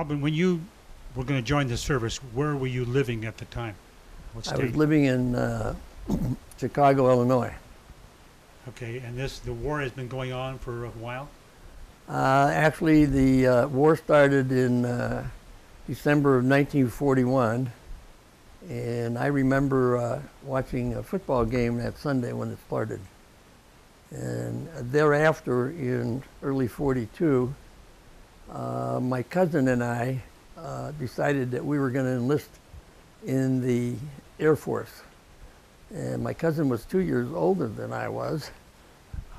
Alvin, when you were going to join the service, where were you living at the time? I was living in uh, Chicago, Illinois. Okay, and this, the war has been going on for a while? Uh, actually, the uh, war started in uh, December of 1941, and I remember uh, watching a football game that Sunday when it started. And thereafter, in early 42, uh, my cousin and I uh, decided that we were going to enlist in the Air Force. And my cousin was two years older than I was,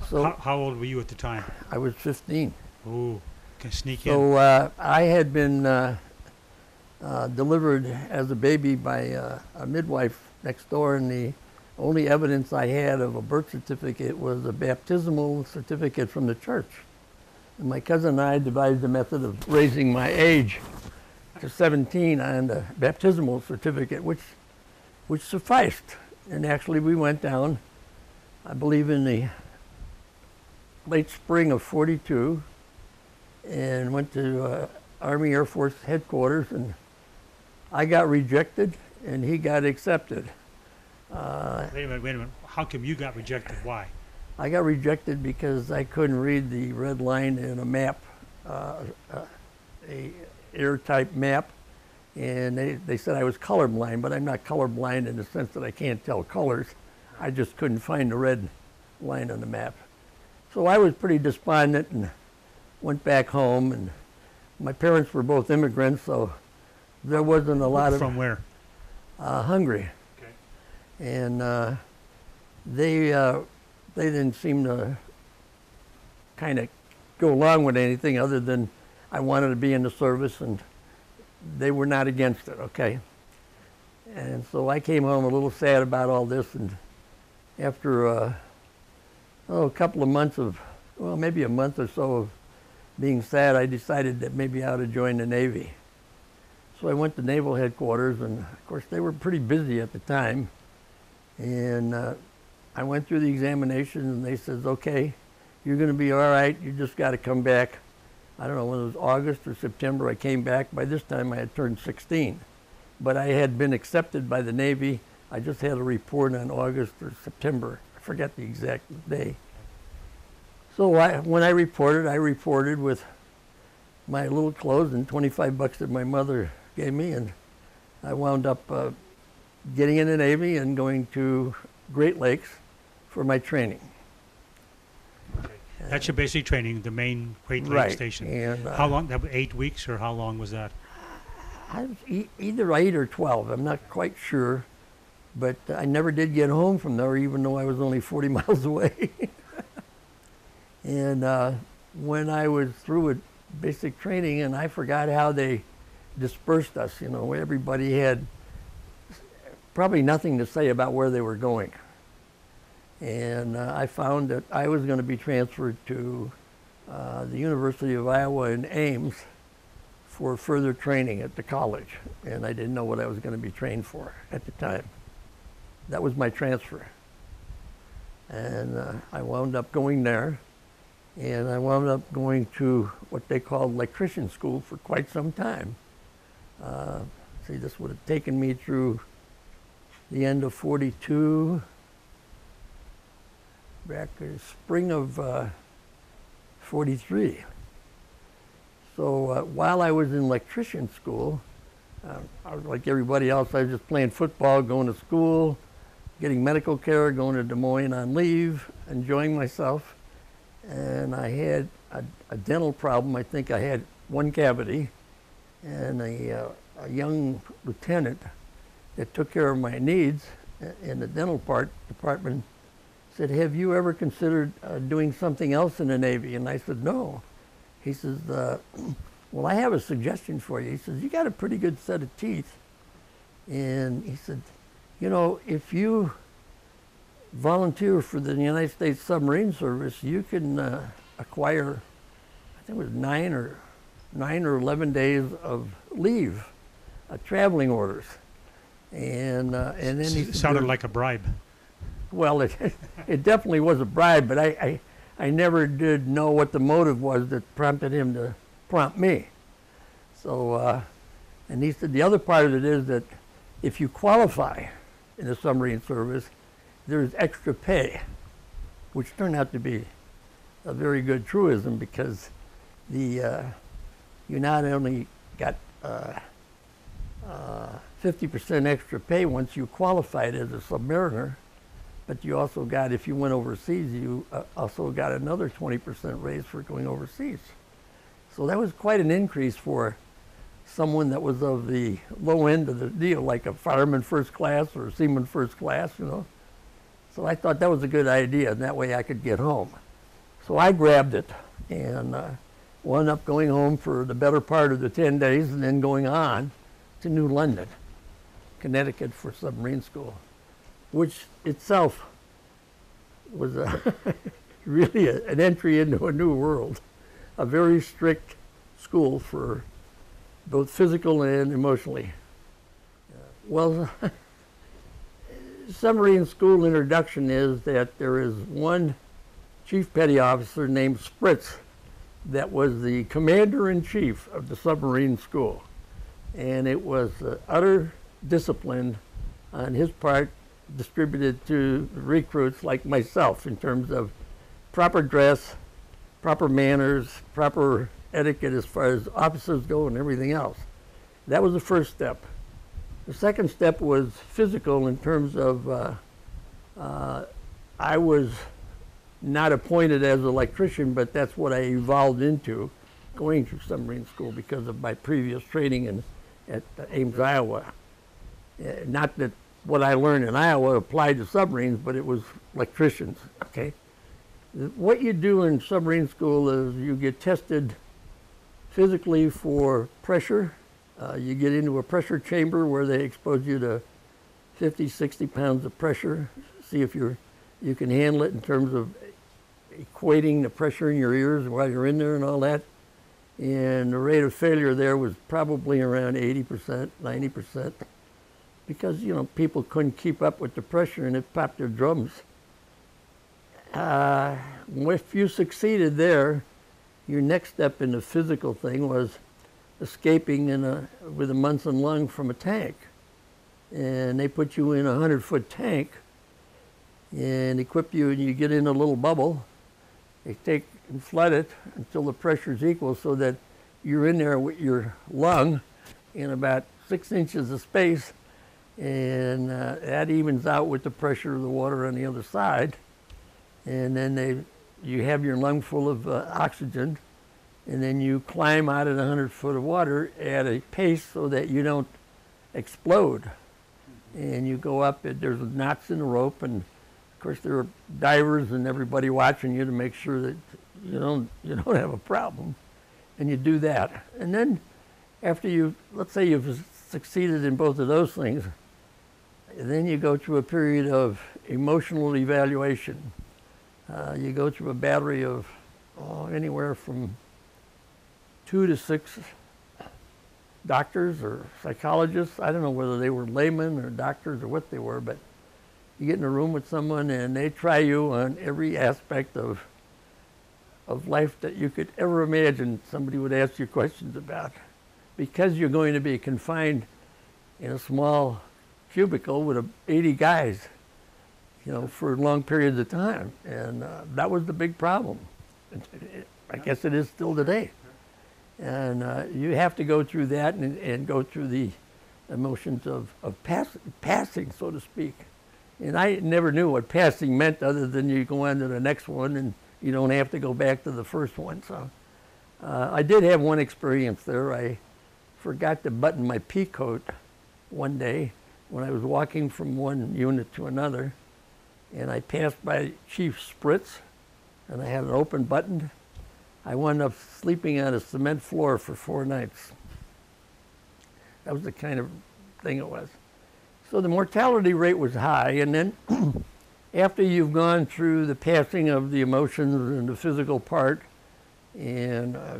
so How, how old were you at the time? I was 15. Ooh, can sneak in. So uh, I had been uh, uh, delivered as a baby by uh, a midwife next door, and the only evidence I had of a birth certificate was a baptismal certificate from the church. And my cousin and I devised a method of raising my age to 17 on a baptismal certificate, which, which sufficed. And actually, we went down, I believe, in the late spring of 42 and went to uh, Army Air Force headquarters, and I got rejected, and he got accepted. Uh, Wait a minute, wait a minute. How come you got rejected? Why? I got rejected because I couldn't read the red line in a map, uh, a air type map, and they, they said I was colorblind, but I'm not colorblind in the sense that I can't tell colors. I just couldn't find the red line on the map. So I was pretty despondent and went back home, and my parents were both immigrants, so there wasn't a lot of From where? uh, Hungary Okay. and uh, they uh, they didn't seem to kind of go along with anything other than I wanted to be in the service, and they were not against it. Okay, and so I came home a little sad about all this, and after uh, oh, a couple of months of well, maybe a month or so of being sad, I decided that maybe I ought to join the Navy. So I went to naval headquarters, and of course they were pretty busy at the time. And uh, I went through the examination, and they says, "Okay, you're going to be all right. You just got to come back." I don't know when it was August or September. I came back. By this time, I had turned 16, but I had been accepted by the Navy. I just had a report on August or September. I forget the exact day. So I, when I reported, I reported with my little clothes and 25 bucks that my mother gave me, and I wound up uh, getting in the Navy and going to Great Lakes for my training. That's your basic training, the main Great Lakes right. Station. And uh, How long? That was eight weeks, or how long was that? I was e- either eight or 12. I'm not quite sure, but I never did get home from there, even though I was only 40 miles away. and uh, when I was through with basic training, and I forgot how they dispersed us. You know, everybody had probably nothing to say about where they were going. And uh, I found that I was going to be transferred to uh, the University of Iowa in Ames for further training at the college. And I didn't know what I was going to be trained for at the time. That was my transfer. And uh, I wound up going there. And I wound up going to what they called electrician school for quite some time. Uh, see, this would have taken me through the end of 42, back in spring of uh, 43. So uh, while I was in electrician school, uh, I was like everybody else. I was just playing football, going to school, getting medical care, going to Des Moines on leave, enjoying myself. And I had a, a dental problem. I think I had one cavity, and a, uh, a young lieutenant that took care of my needs in the dental part department said, "Have you ever considered uh, doing something else in the Navy?" And I said, "No." He says, uh, "Well, I have a suggestion for you." He says, "You got a pretty good set of teeth," and he said, "You know, if you volunteer for the United States Submarine Service, you can uh, acquire, I think it was nine or nine or eleven days of leave, uh, traveling orders." And uh, and then he said, sounded like a bribe. Well, it, it definitely was a bribe, but I, I, I never did know what the motive was that prompted him to prompt me. So, uh, and he said the other part of it is that if you qualify in the submarine service, there's extra pay, which turned out to be a very good truism because the uh, you not only got uh, uh, 50% extra pay once you qualified as a submariner, but you also got, if you went overseas, you uh, also got another 20% raise for going overseas. So that was quite an increase for someone that was of the low end of the deal, like a fireman first class or a seaman first class, you know. So I thought that was a good idea, and that way I could get home. So I grabbed it and uh, wound up going home for the better part of the 10 days and then going on to New London, Connecticut for submarine school, which itself was a really a, an entry into a new world, a very strict school for both physical and emotionally. Uh, Well, submarine school introduction is that there is one chief petty officer named Spritz that was the commander in chief of the submarine school. And it was uh, utter discipline on his part distributed to recruits like myself in terms of proper dress, proper manners, proper etiquette as far as officers go and everything else. That was the first step. The second step was physical in terms of uh, uh, I was not appointed as an electrician, but that's what I evolved into going through submarine school because of my previous training in, at Ames, Iowa. Uh, not that what I learned in Iowa applied to submarines, but it was electricians, okay? What you do in submarine school is you get tested physically for pressure. Uh, you get into a pressure chamber where they expose you to 50, 60 pounds of pressure, see if you're, you can handle it in terms of equating the pressure in your ears while you're in there and all that. And the rate of failure there was probably around 80%, 90%, because, you know, people couldn't keep up with the pressure and it popped their drums. Uh, if you succeeded there, your next step in the physical thing was escaping in a, with a Momsen lung from a tank. And they put you in a 100 foot tank and equip you, and you get in a little bubble. They take and flood it until the pressure is equal so that you're in there with your lung in about six inches of space, and uh, that evens out with the pressure of the water on the other side. And then they, you have your lung full of uh, oxygen, and then you climb out of the 100 foot of water at a pace so that you don't explode. And you go up, there's knots in the rope, and of course there are divers and everybody watching you to make sure that you don't you don't have a problem, and you do that. And then after you, let's say you've succeeded in both of those things, then you go through a period of emotional evaluation. Uh, you go through a battery of oh, anywhere from two to six doctors or psychologists. I don't know whether they were laymen or doctors or what they were, but you get in a room with someone and they try you on every aspect of of life that you could ever imagine somebody would ask you questions about. Because you're going to be confined in a small cubicle with a 80 guys, you know, for long periods of time. And uh, that was the big problem. It- I guess it is still today. And uh, you have to go through that and, and go through the emotions of, of pass, passing, so to speak. And I never knew what passing meant other than you go on to the next one and you don't have to go back to the first one. So uh, I did have one experience there. I forgot to button my pea coat one day when I was walking from one unit to another. And I passed by Chief Spritz and I had an open button. I wound up sleeping on a cement floor for four nights. That was the kind of thing it was. So the mortality rate was high, and then after you've gone through the passing of the emotions and the physical part and uh,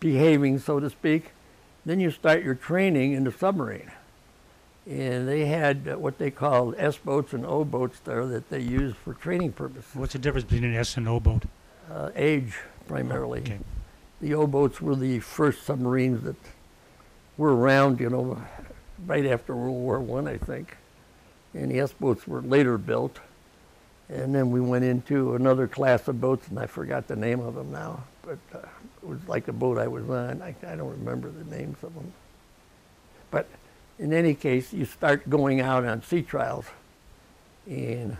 behaving, so to speak, then you start your training in the submarine. And they had what they called S boats and O boats there that they used for training purposes What's the difference between an S and O boat? uh, age primarily. Okay. the O boats were the first submarines that were around, you know, right after World War One, I, think. And the S-boats were later built. And then we went into another class of boats, and I forgot the name of them now. But uh, it was like the boat I was on. I, I don't remember the names of them. But in any case, you start going out on sea trials and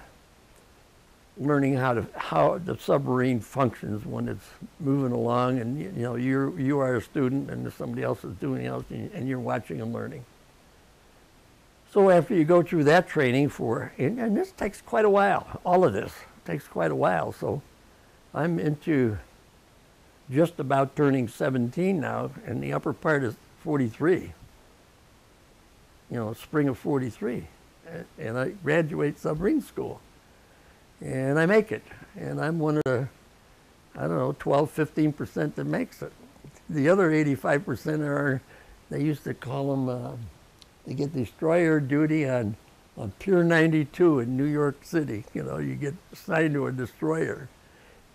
learning how to how the submarine functions when it's moving along, and you, know you you are a student, and somebody else is doing else, and, and you're watching and learning. So after you go through that training for, and, and this takes quite a while. All of this takes quite a while. So I'm into just about turning 17 now, and the upper part is 43. You know, spring of 43, and, I graduate submarine school, and I make it, and I'm one of the, I don't know, 12, 15 percent that makes it. The other 85 percent are, they used to call them. Uh, they get destroyer duty on, on Pier 92 in New York City. You know, you get assigned to a destroyer.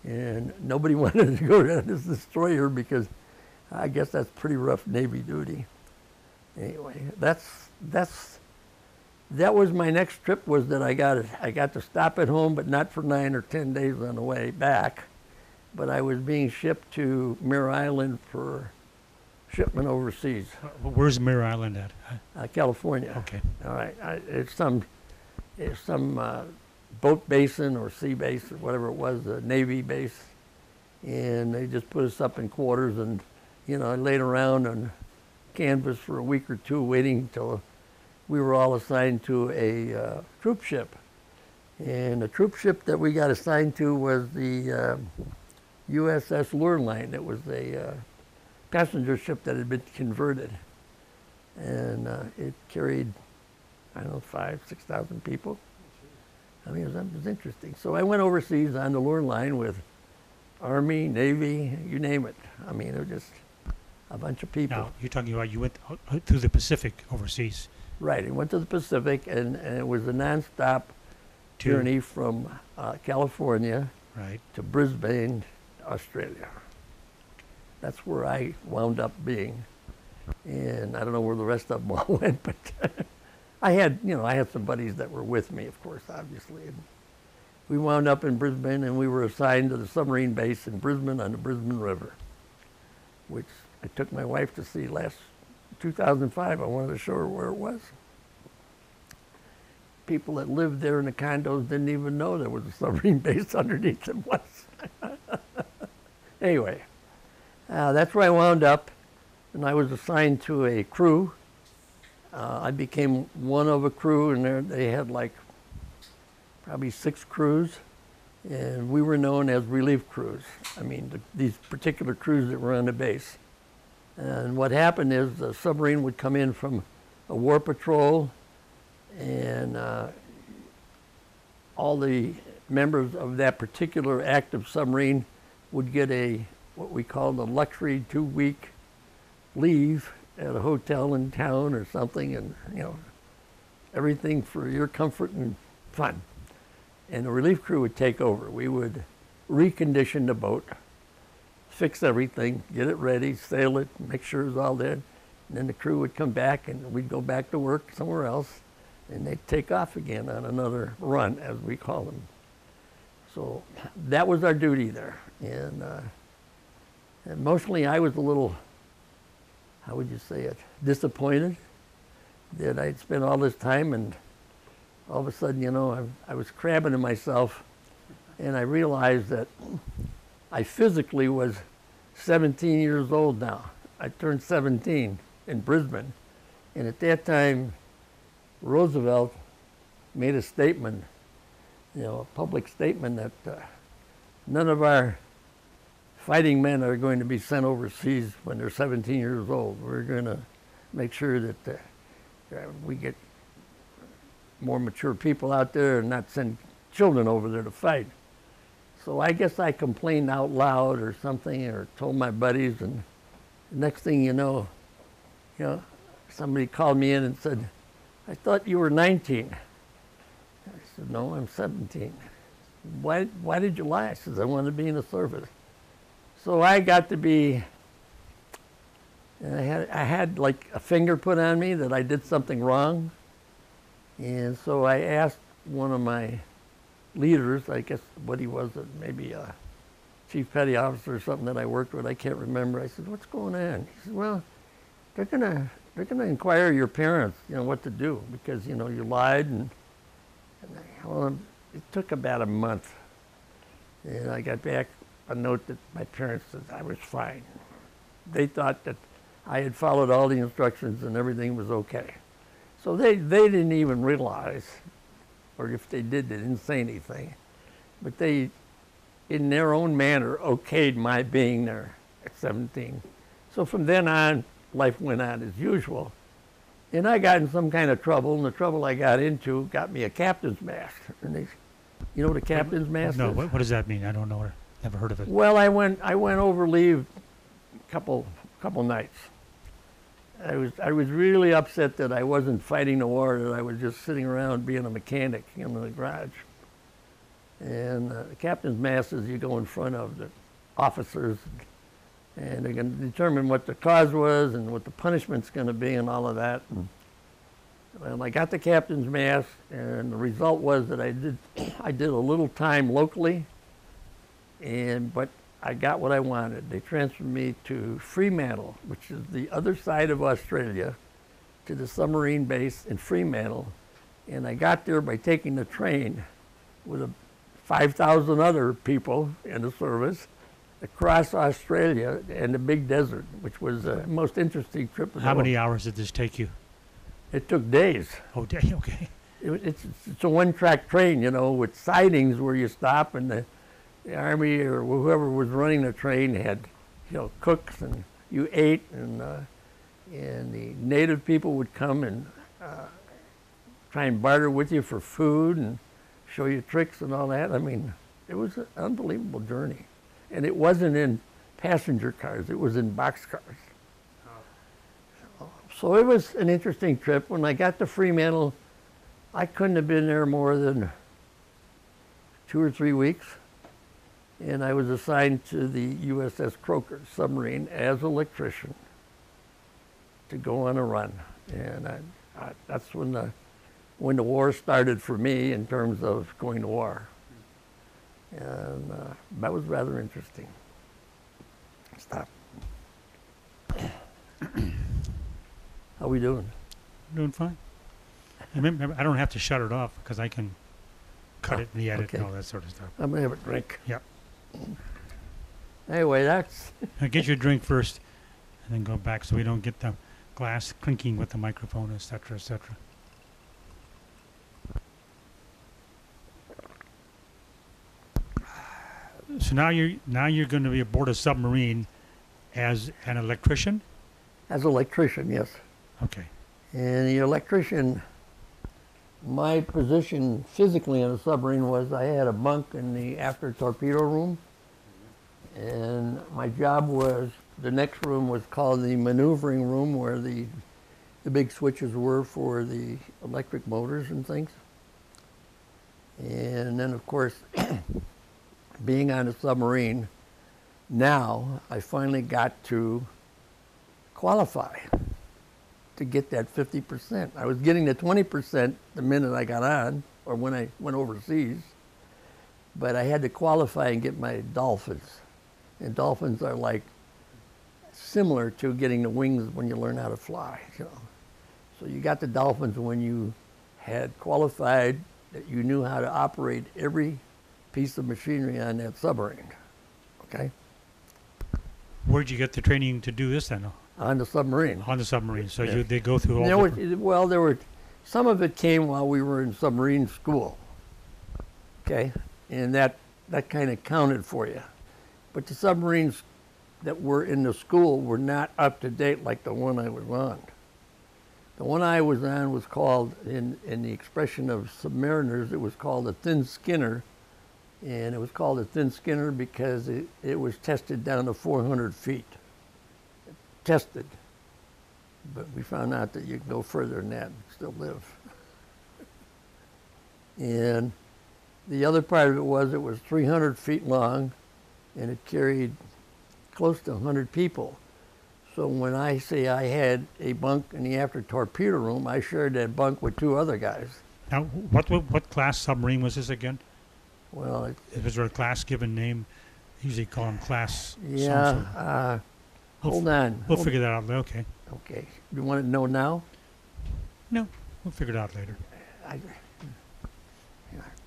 And nobody wanted to go to this destroyer because I guess that's pretty rough Navy duty. Anyway, that's, that's, that was my next trip was that I got, I got to stop at home, but not for nine or 10 days on the way back. But I was being shipped to Mare Island for shipment overseas, Uh, Where's Mare Island at? Uh, California. Okay. All right, I, it's some, it's some uh, boat basin or sea base or whatever it was, a Navy base, and they just put us up in quarters, and you know, I laid around on canvas for a week or two, waiting until we were all assigned to a uh, troop ship, and the troop ship that we got assigned to was the uh, USS Lurline. It was a uh, passenger ship that had been converted and uh, it carried, I don't know, five, six thousand people. I mean, it was, it was interesting. So I went overseas on the Lurline with Army, Navy, you name it. I mean, it was just a bunch of people. Now, you're talking about you went through the Pacific overseas Right. I went to the Pacific, and, and it was a nonstop to, journey from uh, California right? to Brisbane, Australia. That's where I wound up being. And I don't know where the rest of them all went, but I had, you know, I had some buddies that were with me, of course, obviously. And we wound up in Brisbane and we were assigned to the submarine base in Brisbane on the Brisbane River, which I took my wife to see last 2005. I wanted to show her where it was. People that lived there in the condos didn't even know there was a submarine base underneath them was. anyway, uh, that's where I wound up, and I was assigned to a crew. Uh, I became one of a crew, and they had like probably six crews, and we were known as relief crews. I mean, the, these particular crews that were on the base. And what happened is the submarine would come in from a war patrol, and uh, all the members of that particular active submarine would get a what we called a luxury two-week leave at a hotel in town or something, and you know everything for your comfort and fun. And the relief crew would take over. We would recondition the boat, fix everything, get it ready, sail it, make sure it was all there. And then the crew would come back and we'd go back to work somewhere else and they'd take off again on another run, as we call them. So that was our duty there. And uh, emotionally, I was a little, how would you say it, disappointed that I'd spent all this time and all of a sudden, you know, I, I was crabbing in myself and I realized that I physically was 17 years old now. I turned 17 in Brisbane. And at that time, Roosevelt made a statement, you know, a public statement that uh, none of our fighting men are going to be sent overseas when they're 17 years old. We're going to make sure that uh, uh, we get more mature people out there and not send children over there to fight. So I guess I complained out loud or something or told my buddies and next thing you know, you know, somebody called me in and said, I thought you were 19. I said, no, I'm 17. Why, why did you lie? I said, I wanted to be in the service. So I got to be And I had, I had like a finger put on me that I did something wrong. And so I asked one of my leaders, I guess what he was, maybe a chief petty officer or something that I worked with, I can't remember. I said, what's going on? He said, well, they're gonna, they're gonna inquire your parents, you know, what to do because, you know, you lied and, and I, well, um, it took about a month. And I got back a note that my parents said I was fine. They thought that I had followed all the instructions and everything was okay. So they, they didn't even realize, or if they did, they didn't say anything. But they, in their own manner, okayed my being there at 17. So from then on, life went on as usual. And I got in some kind of trouble, and the trouble I got into got me a captain's mast. And they, you know what a captain's mast No, is? what, what does that mean? I don't know. Never heard of it. Well, I went I went over leave a couple couple nights. I was I was really upset that I wasn't fighting the war, that I was just sitting around being a mechanic in the garage. And uh, the captain's mast is you go in front of the officers, and they're going to determine what the cause was and what the punishment's going to be and all of that. And, and I got the captain's mast, and the result was that I did I did a little time locally and but I got what I wanted. They transferred me to Fremantle, which is the other side of Australia, to the submarine base in Fremantle, and I got there by taking the train with 5,000 other people in the service across Australia and the big desert, which was the most interesting trip. How many hours did this take you? It took days. Oh, day. Okay. It, it's, it's a one-track train, you know, with sidings where you stop, and the, the army or whoever was running the train had, you know, cooks, and you ate, and uh, and the native people would come and uh, try and barter with you for food and show you tricks and all that. I mean, it was an unbelievable journey, and it wasn't in passenger cars; it was in boxcars. So it was an interesting trip. When I got to Fremantle, I couldn't have been there more than two or three weeks. And I was assigned to the USS Croaker submarine as electrician to go on a run. And I, I, that's when the, when the war started for me in terms of going to war. And uh, that was rather interesting. Stop. How are we doing? Doing fine. Remember, I don't have to shut it off because I can cut Oh, it in the edit and all that sort of stuff. I'm gonna have a drink. Yep. Anyway, that's Now get your drink first and then go back so we don't get the glass clinking with the microphone, et cetera, et cetera. So now you're now you're going to be aboard a submarine as an electrician. as an electrician, yes. Okay. And the electrician, my position physically on a submarine was I had a bunk in the after torpedo room. And my job was, the next room was called the maneuvering room where the, the big switches were for the electric motors and things. And then, of course, being on a submarine, now I finally got to qualify to get that 50%. I was getting the 20% the minute I got on or when I went overseas, but I had to qualify and get my dolphins. And dolphins are like similar to getting the wings when you learn how to fly, you know. So you got the dolphins when you had qualified that you knew how to operate every piece of machinery on that submarine. Okay? Where'd you get the training to do this then? On the submarine. On the submarine. So Yeah. you they go through all. There well, there were, some of it came while we were in submarine school. Okay, and that, that kind of counted for you. But the submarines that were in the school were not up to date like the one I was on. The one I was on was called, in, in the expression of submariners, it was called a thin skinner. And it was called a thin skinner because it, it was tested down to 400 feet. Tested. But we found out that you can go further than that and still live. And the other part of it was it was 300 feet long and it carried close to 100 people. So when I say I had a bunk in the after torpedo room, I shared that bunk with two other guys. Now, what, what, class submarine was this again? Well, it, If it's a class given name, usually call them class. yeah, uh, We'll hold on. We'll hold- figure that out. Okay. Okay, you want to know now? No, we'll figure it out later. I,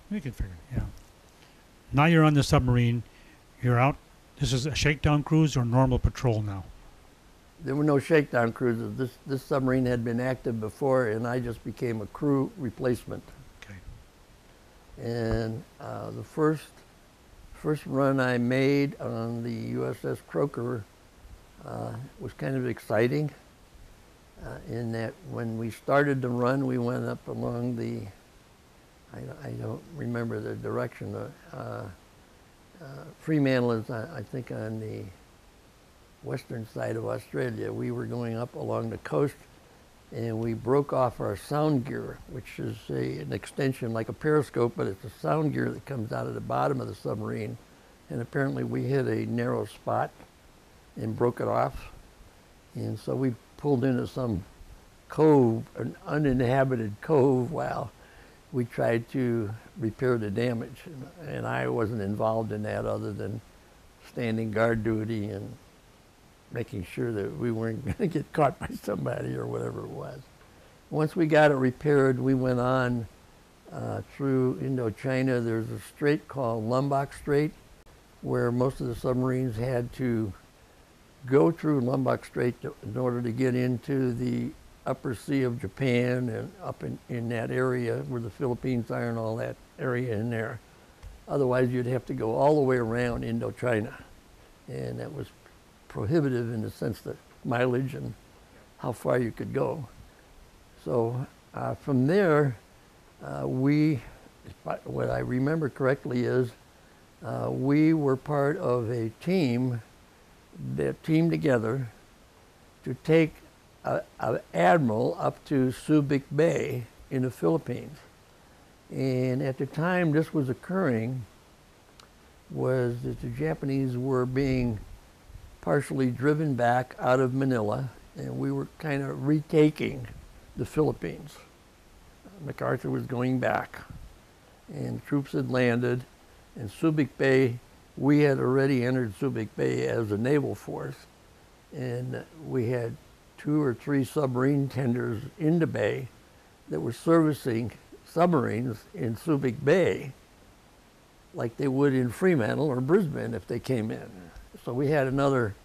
We can figure it. Yeah. Now you're on the submarine. You're out. This is a shakedown cruise or normal patrol now. there were no shakedown cruises. This this submarine had been active before, and I just became a crew replacement. Okay. And uh, the first first run I made on the USS Croaker uh, was kind of exciting. Uh, in that, when we started the run, we went up along the I, I don't remember the direction. Uh, uh, Fremantle is, I, think, on the western side of Australia. We were going up along the coast and we broke off our sound gear, which is a, an extension like a periscope, but it's a sound gear that comes out of the bottom of the submarine. And apparently we hit a narrow spot and broke it off. And so we pulled into some cove, an uninhabited cove, while we tried to repair the damage. And, I wasn't involved in that other than standing guard duty and making sure that we weren't going to get caught by somebody or whatever it was. Once we got it repaired, we went on uh, through Indochina. There's a strait called Lombok Strait where most of the submarines had to go through Lombok Strait to, in order to get into the upper sea of Japan and up in, in that area where the Philippines are and all that area in there. Otherwise, you'd have to go all the way around Indochina. And that was prohibitive in the sense that mileage and how far you could go. So uh, from there, uh, we, what I remember correctly is, uh, we were part of a team that teamed together to take an admiral up to Subic Bay in the Philippines. And at the time this was occurring, was that the Japanese were being partially driven back out of Manila, and we were kind of retaking the Philippines. MacArthur was going back, and troops had landed, and Subic Bay, we had already entered Subic Bay as a naval force, and we had two or three submarine tenders in the bay that were servicing submarines in Subic Bay like they would in Fremantle or Brisbane if they came in. So we had another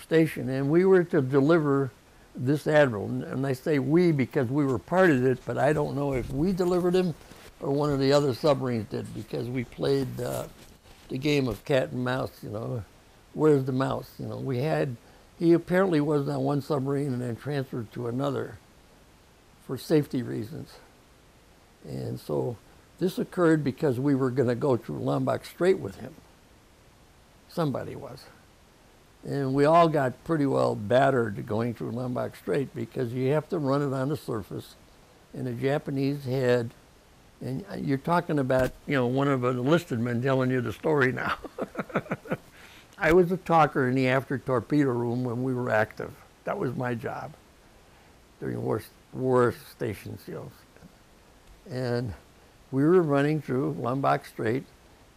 station, and we were to deliver this admiral. And I say we because we were part of it, but I don't know if we delivered him or one of the other submarines did because we played uh, the game of cat and mouse. You know, where's the mouse? You know, we had. He apparently was on one submarine and then transferred to another for safety reasons. And so this occurred because we were going to go through Lombok Strait with him. Somebody was. And we all got pretty well battered going through Lombok Strait because you have to run it on the surface. And the Japanese had, and you're talking about, you know, one of the enlisted men telling you the story now. I was a talker in the after torpedo room when we were active. That was my job during war, war stations, you know. And we were running through Lombok Strait,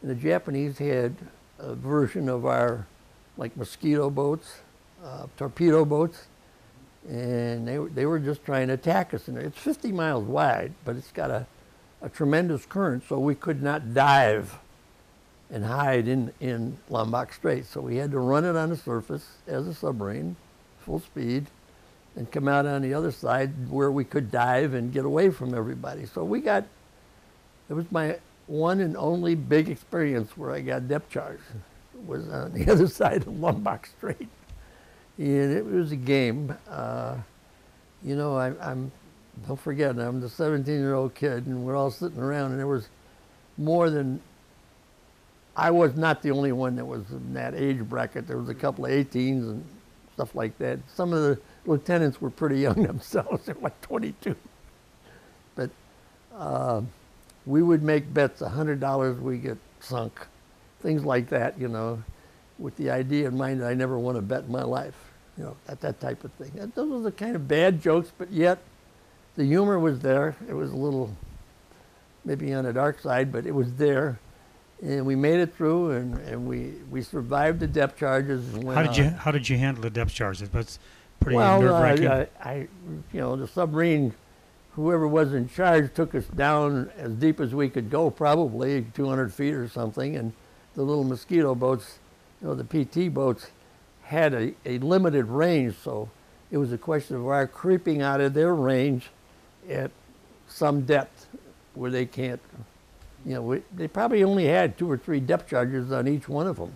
and the Japanese had a version of our, like mosquito boats, uh, torpedo boats, and they, they were just trying to attack us. And it's 50 miles wide, but it's got a, a tremendous current, so we could not dive and hide in, in Lombok Strait. So we had to run it on the surface as a submarine, full speed, and come out on the other side where we could dive and get away from everybody. So we got, it was my one and only big experience where I got depth charged, was on the other side of Lombok Strait. And it was a game. Uh, you know, I, I'm, don't forget, I'm the 17 year old kid, and we're all sitting around, and there was more than I was not the only one that was in that age bracket. There was a couple of 18s and stuff like that. Some of the lieutenants were pretty young themselves. They were like 22. But uh, we would make bets, $100 we get sunk, things like that, you know, with the idea in mind that I never want to bet in my life. You know, that, that type of thing. And those were the kind of bad jokes, but yet the humor was there. It was a little, maybe on the dark side, but it was there. And we made it through, and, and we, we survived the depth charges. And went How did you on. how did you handle the depth charges? That's pretty well, nerve uh, wracking. I, I, you know, the submarine, whoever was in charge took us down as deep as we could go, probably 200 feet or something. And the little mosquito boats, you know, the PT boats, had a, a limited range, so it was a question of our creeping out of their range at some depth where they can't, you know, we, they probably only had two or three depth charges on each one of them,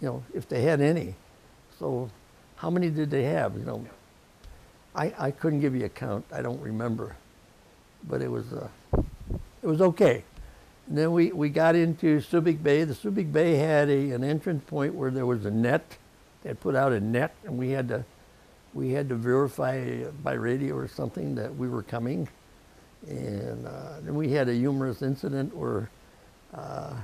you know, if they had any. So how many did they have, you know? I, I couldn't give you a count, I don't remember, but it was, uh, it was okay. And then we, we got into Subic Bay. The Subic Bay had a, an entrance point where there was a net. They had put out a net, and we had to we had to verify by radio or something that we were coming. And uh, then we had a humorous incident where uh,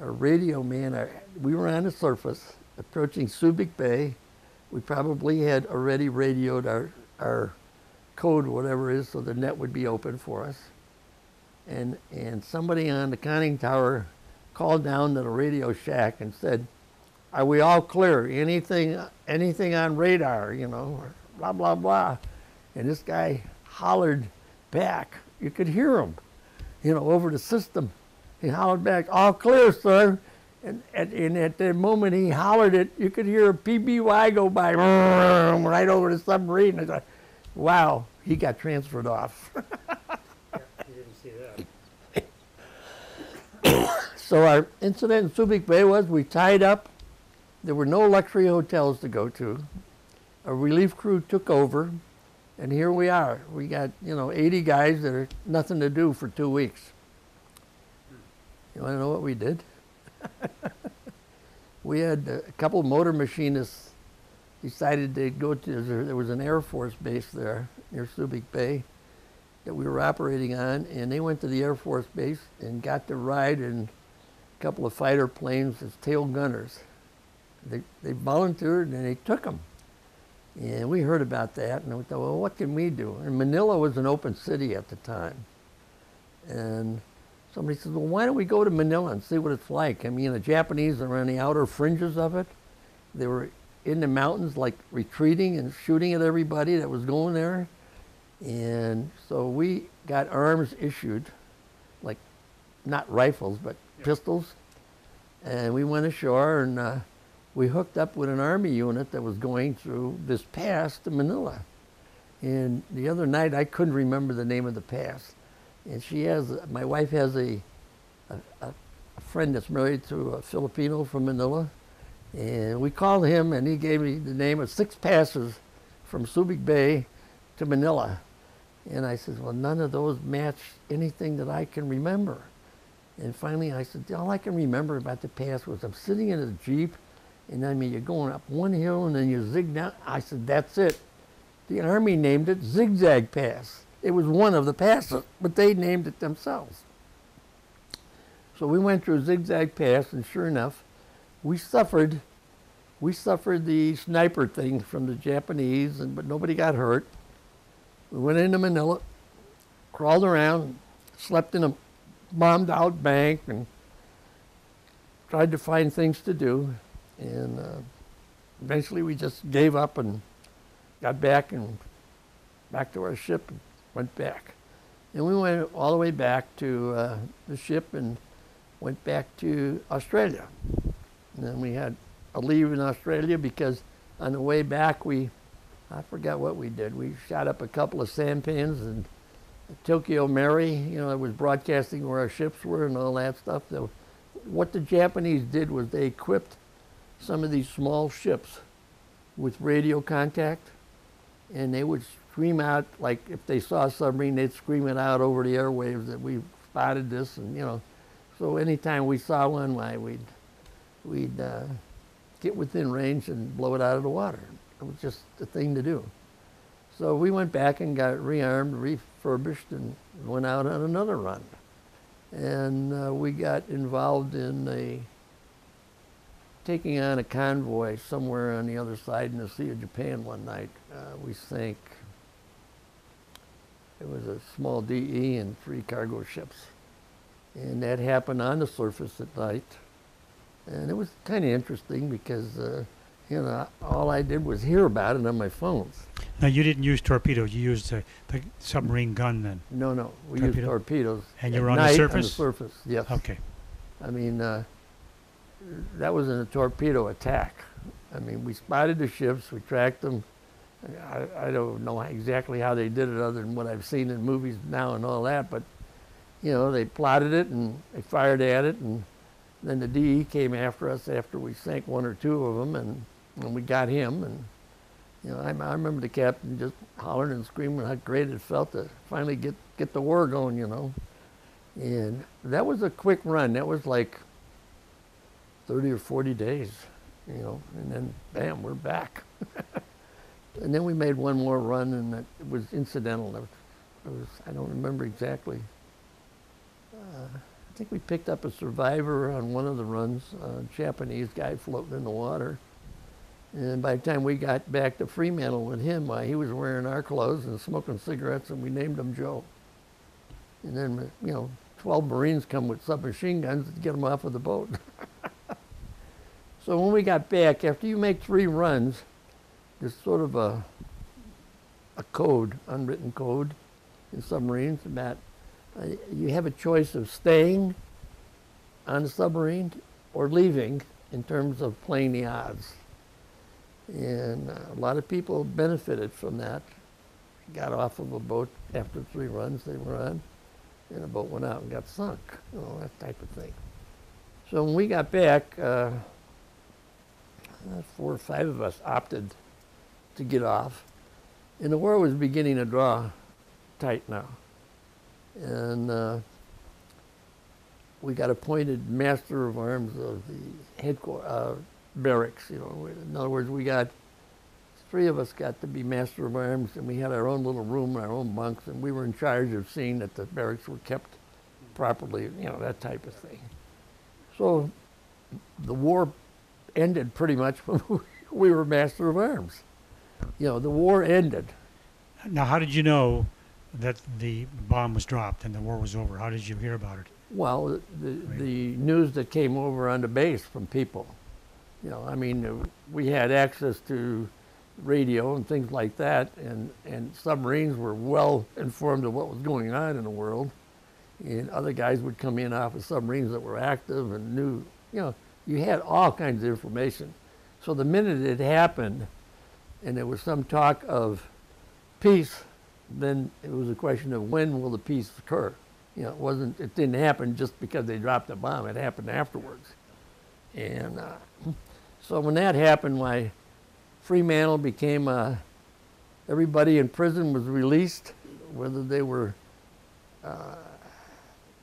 a radio man, uh, we were on the surface approaching Subic Bay. We probably had already radioed our, our code, whatever it is, so the net would be open for us. And, and somebody on the conning tower called down to the radio shack and said, are we all clear? Anything, anything on radar, you know, blah, blah, blah. And this guy hollered back. You could hear him, you know, over the system. He hollered back, all clear, sir. And at, and at the moment he hollered it, you could hear a PBY go by right over the submarine. I thought, wow, he got transferred off. so our incident in Subic Bay was we tied up there were no luxury hotels to go to. A relief crew took over, and here we are. We got, you know, 80 guys that are nothing to do for two weeks. You want to know what we did? we had a couple motor machinists decided they'd go to, there was an Air Force base there near Subic Bay that we were operating on, and they went to the Air Force base and got to ride in a couple of fighter planes as tail gunners they, they volunteered and they took them. And we heard about that and we thought, well, what can we do? And Manila was an open city at the time. And somebody said, well, why don't we go to Manila and see what it's like? I mean, the Japanese are on the outer fringes of it. They were in the mountains, like retreating and shooting at everybody that was going there. And so we got arms issued, like not rifles, but yeah. pistols. And we went ashore and uh, we hooked up with an army unit that was going through this pass to Manila. And the other night, I couldn't remember the name of the pass. And she has, my wife has a, a, a friend that's married to a Filipino from Manila. And we called him, and he gave me the name of six passes from Subic Bay to Manila. And I said, well, none of those match anything that I can remember. And finally, I said, all I can remember about the pass was I'm sitting in a Jeep and I mean, you're going up one hill and then you zig down. I said, that's it. The Army named it Zigzag Pass. It was one of the passes, but they named it themselves. So we went through Zigzag Pass, and sure enough, we suffered. We suffered the sniper thing from the Japanese, and, but nobody got hurt. We went into Manila, crawled around, slept in a bombed out bank, and tried to find things to do. And uh, eventually we just gave up and got back and back to our ship and went back. And we went all the way back to uh, the ship and went back to Australia. And then we had a leave in Australia because on the way back we, I forgot what we did. We shot up a couple of sampans and Tokyo Mary, you know, it was broadcasting where our ships were and all that stuff. So what the Japanese did was they equipped some of these small ships with radio contact, and they would scream out like if they saw a submarine, they'd scream it out over the airwaves that we spotted this, and you know. So anytime we saw one, why we'd we'd uh, get within range and blow it out of the water. It was just the thing to do. So we went back and got rearmed, refurbished, and went out on another run. And uh, we got involved in a taking on a convoy somewhere on the other side in the Sea of Japan one night. Uh, we sank. It was a small DE and three cargo ships, and that happened on the surface at night. And it was kind of interesting because, uh, you know, all I did was hear about it on my phones. Now, you didn't use torpedoes, you used the, the submarine gun then? No, no, we used torpedoes. And you were on the surface? On the surface, yes. Okay. I mean, uh, that was in a torpedo attack. I mean, we spotted the ships, we tracked them. I, I don't know exactly how they did it other than what I've seen in movies now and all that, but, you know, they plotted it and they fired at it and then the DE came after us after we sank one or two of them and, and we got him and, you know, I, I remember the captain just hollering and screaming how great it felt to finally get, get the war going, you know. And that was a quick run. That was like 30 or 40 days, you know, and then bam, we're back. and then we made one more run, and it was incidental. It was, I don't remember exactly. Uh, I think we picked up a survivor on one of the runs, a Japanese guy floating in the water. And by the time we got back to Fremantle with him, uh, he was wearing our clothes and smoking cigarettes, and we named him Joe. And then, you know, 12 Marines come with submachine guns to get him off of the boat. so when we got back, after you make three runs, there's sort of a, a code, unwritten code in submarines about uh, you have a choice of staying on the submarine or leaving in terms of playing the odds. And uh, a lot of people benefited from that. Got off of a boat after three runs they were on and the boat went out and got sunk, you know, that type of thing. So when we got back, uh, four or five of us opted to get off, and the war was beginning to draw tight now. And uh, we got appointed master of arms of the headquarters, uh, barracks, you know. In other words, we got three of us got to be master of arms, and we had our own little room, our own bunks, and we were in charge of seeing that the barracks were kept properly, you know, that type of thing. So the war ended pretty much when we were master of arms. You know, the war ended. Now, how did you know that the bomb was dropped and the war was over? How did you hear about it? Well, the, the news that came over on the base from people. You know, I mean, uh, we had access to radio and things like that, and, and submarines were well informed of what was going on in the world. And other guys would come in off of submarines that were active and knew, you know, you had all kinds of information. So the minute it happened and there was some talk of peace, then it was a question of when will the peace occur. You know, it wasn't, it didn't happen just because they dropped the bomb, it happened afterwards. And uh, so when that happened, why, Fremantle became uh, everybody in prison was released, whether they were uh,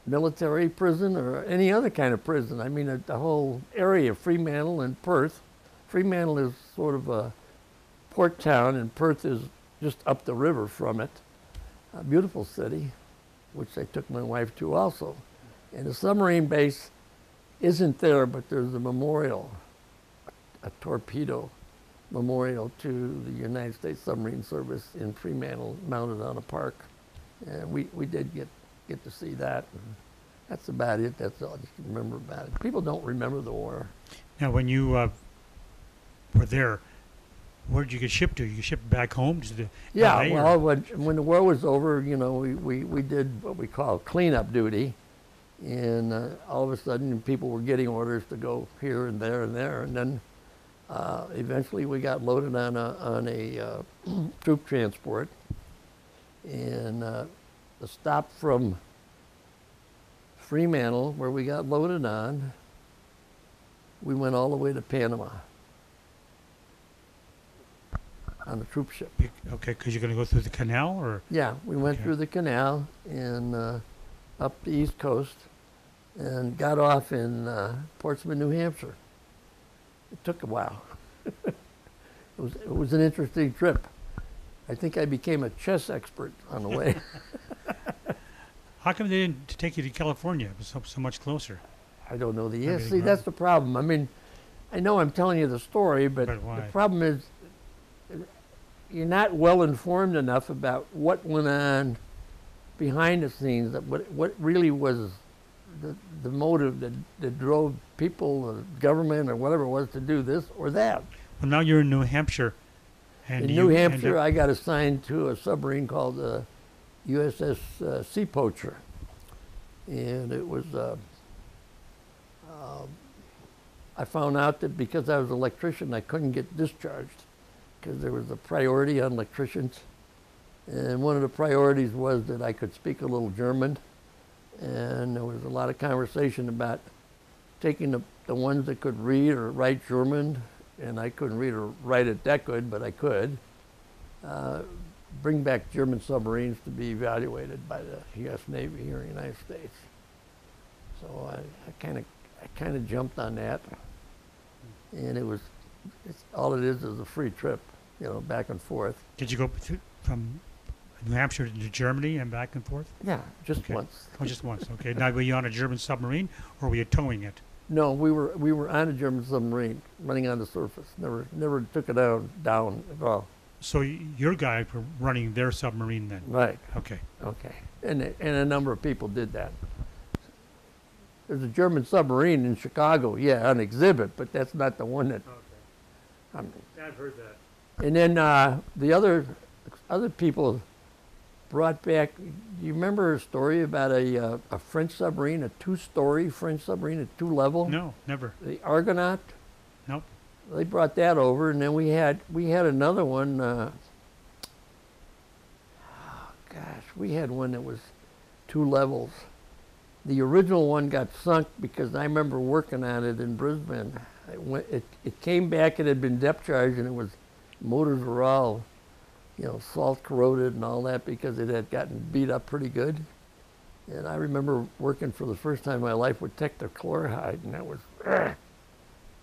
military prison or any other kind of prison. I mean, the whole area, Fremantle and Perth. Fremantle is sort of a port town, and Perth is just up the river from it. A beautiful city, which I took my wife to also. And the submarine base isn't there, but there's a memorial, a torpedo memorial to the United States Submarine Service in Fremantle, mounted on a park. And we, we did get, get to see that. And that's about it. That's all I just remember about it. People don't remember the war. Now, when you uh, were there, where did you get shipped to? You shipped back home to the Yeah, LA well, when, when the war was over, you know, we, we, we did what we call cleanup duty. And uh, all of a sudden, people were getting orders to go here and there and there. And then uh, eventually, we got loaded on a, on a uh, troop transport. And uh, the stop from Fremantle, where we got loaded on, we went all the way to Panama on the troop ship. You- okay, because you're going to go through the canal, or Yeah, we went Okay. through the canal and uh, up the east coast and got off in uh, Portsmouth, New Hampshire. It took a while. it, was, it was an interesting trip. I think I became a chess expert on the way. how come they didn't take you to California? It was so, so much closer. I don't know the answer. See, that's the problem. I mean, I know I'm telling you the story, but, But the problem is uh, you're not well informed enough about what went on behind the scenes. That what what really was the the motive that, that drove people, or government, or whatever it was to do this or that. Well, now you're in New Hampshire. And In New Hampshire, I got assigned to a submarine called the USS uh, Sea Poacher, and it was. Uh, um, I found out that because I was an electrician, I couldn't get discharged because there was a priority on electricians, and one of the priorities was that I could speak a little German, and there was a lot of conversation about taking the, the ones that could read or write German, and I couldn't read or write it that good, but I could. Bring back German submarines to be evaluated by the U.S. Navy here in the United States. So I kind of, I kind of jumped on that, and it was, it's, all it is is a free trip, you know, back and forth. Did you go to, from New Hampshire to Germany and back and forth? Yeah, just Okay. once. Oh, just once. Okay. now, were you on a German submarine or were you towing it? No, we were we were on a German submarine, running on the surface. Never never took it down down at all. So your guy were running their submarine then? Right. Okay. Okay. And, and a number of people did that. There's a German submarine in Chicago, yeah, on exhibit, but that's not the one that, Okay. um, I've heard that. and then uh, the other, other people brought back, do you remember a story about a, uh, a French submarine, a two-story French submarine, a two-level? No, never. The Argonaut? Nope. They brought that over, and then we had, we had another one, uh, oh, gosh, we had one that was two levels. The original one got sunk because I remember working on it in Brisbane. It, went, it, it came back, it had been depth charged, and it was, motors were all, you know, salt corroded and all that because it had gotten beat up pretty good. And I remember working for the first time in my life with tetrachloride, and that was, that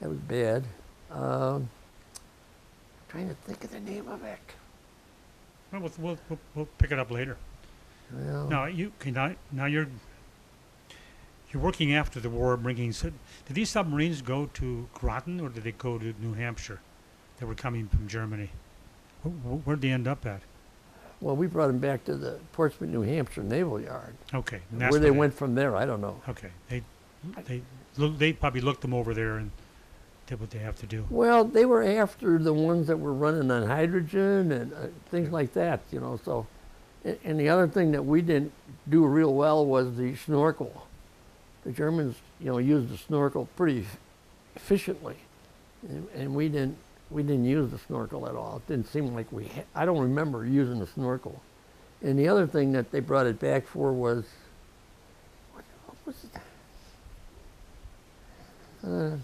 was bad. Um, trying to think of the name of it. Well, we'll, we'll, we'll, we'll pick it up later. Well, Now you can now, now you're you're working after the war, bringing. sub- Did these submarines go to Groton or did they go to New Hampshire? They were coming from Germany. Wh- wh- Where'd they end up at? well, we brought them back to the Portsmouth, New Hampshire Naval Yard. Okay, Where they went from there, I don't know. Okay, they they they probably looked them over there and did what they have to do. Well, they were after the ones that were running on hydrogen and uh, things like that, you know. So, a- and the other thing that we didn't do real well was the snorkel. The Germans, you know, used the snorkel pretty efficiently, and, and we didn't. We didn't use the snorkel at all. It didn't seem like we. Ha- I don't remember using the snorkel. And the other thing that they brought it back for was. What, what was it? Uh,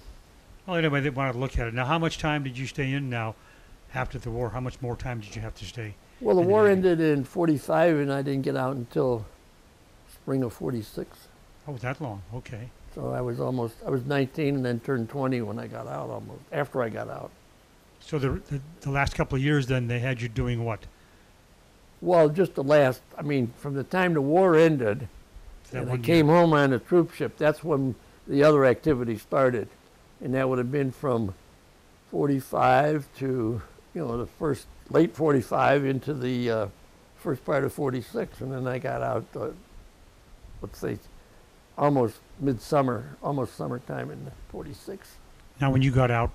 Well, anyway, they wanted to look at it. Now, how much time did you stay in now after the war? How much more time did you have to stay? Well, the in the war ended in 45 and I didn't get out until spring of 46. Oh, that long? Okay. So I was almost, I was 19 and then turned 20 when I got out almost, after I got out. So the, the the last couple of years, then they had you doing what? Well, just the last, I mean, from the time the war ended That and I one year? came home on a troop ship, that's when the other activity started. And that would have been from 45 to, you know, the first, late 45 into the uh, first part of 46. And then I got out, uh, let's say, almost midsummer, almost summertime in 46. Now, when you got out,